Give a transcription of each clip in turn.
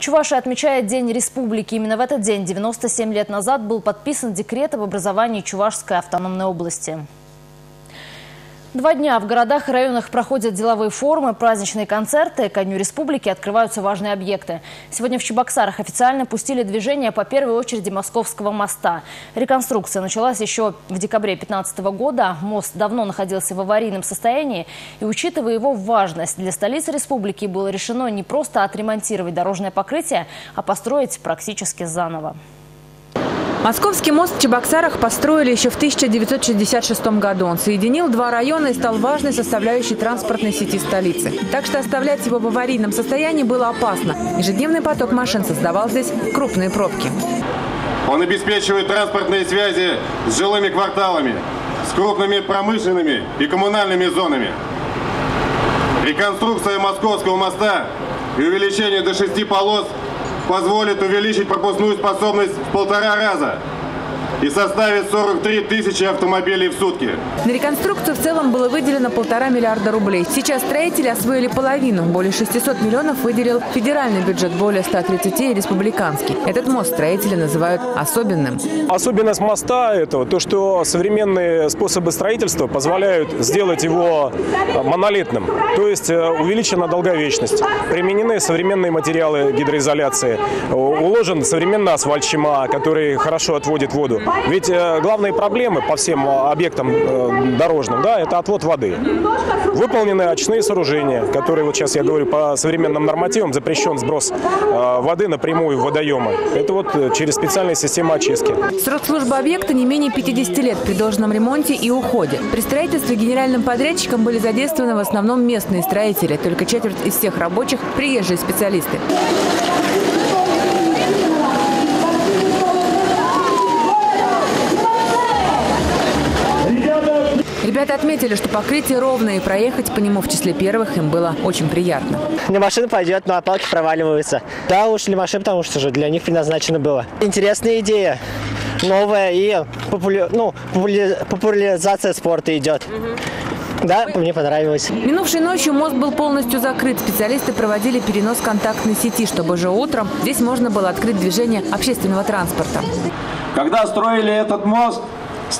Чувашия отмечает День республики. Именно в этот день, 97 лет назад, был подписан декрет об образовании Чувашской автономной области. Два дня в городах и районах проходят деловые форумы, праздничные концерты. Ко Дню Республики открываются важные объекты. Сегодня в Чебоксарах официально пустили движение по первой очереди Московского моста. Реконструкция началась еще в декабре 2015 года. Мост давно находился в аварийном состоянии. И учитывая его важность для столицы республики, было решено не просто отремонтировать дорожное покрытие, а построить практически заново. Московский мост в Чебоксарах построили еще в 1966 году. Он соединил два района и стал важной составляющей транспортной сети столицы. Так что оставлять его в аварийном состоянии было опасно. Ежедневный поток машин создавал здесь крупные пробки. Он обеспечивает транспортные связи с жилыми кварталами, с крупными промышленными и коммунальными зонами. Реконструкция Московского моста и увеличение до шести полос – позволит увеличить пропускную способность в полтора раза и составит 43 тысячи автомобилей в сутки. На реконструкцию в целом было выделено полтора миллиарда рублей. Сейчас строители освоили половину. Более 600 миллионов выделил федеральный бюджет, более 130 и республиканский. Этот мост строители называют особенным. Особенность моста – это то, что современные способы строительства позволяют сделать его монолитным. То есть э, увеличена долговечность, применены современные материалы гидроизоляции, уложен современный асфальт щема, который хорошо отводит воду. Ведь э, главные проблемы по всем э, объектам э, дорожным, да, это отвод воды. Выполнены очные сооружения, которые, вот сейчас я говорю, по современным нормативам запрещен сброс воды напрямую в водоемы. Это вот через специальные системы очистки. Срок службы объекта не менее 50 лет при должном ремонте и уходе. При строительстве генеральным подрядчиком были задействованы в основном местные строители. Только четверть из всех рабочих – приезжие специалисты. Ребята отметили, что покрытие ровное и проехать по нему в числе первых им было очень приятно. Не машина пойдет, но опалки проваливаются. Да, уж не машина, потому что же для них предназначено было. Интересная идея новая и популя... ну, популяризация спорта идет. Да, мне понравилось. Минувшей ночью мост был полностью закрыт. Специалисты проводили перенос контактной сети, чтобы уже утром здесь можно было открыть движение общественного транспорта. Когда строили этот мост,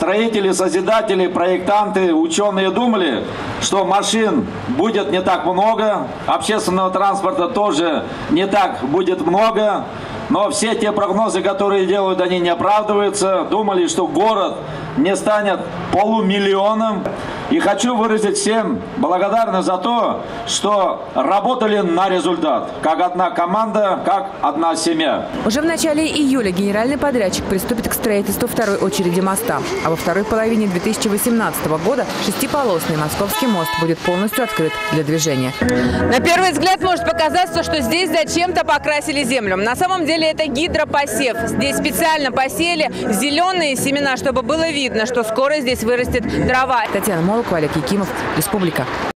строители, созидатели, проектанты, ученые думали, что машин будет не так много, общественного транспорта тоже не так будет много, но все те прогнозы, которые делают, они не оправдываются. Думали, что город не станет полумиллионом. И хочу выразить всем благодарность за то, что работали на результат. Как одна команда, как одна семья. Уже в начале июля генеральный подрядчик приступит к строительству второй очереди моста. А во второй половине 2018 года шестиполосный московский мост будет полностью открыт для движения. На первый взгляд может показаться, что здесь зачем-то покрасили землю. На самом деле это гидропосев. Здесь специально посели зеленые семена, чтобы было видно, что скоро здесь вырастет дрова. Татьяна Молокова, Олег Якимов, Республика.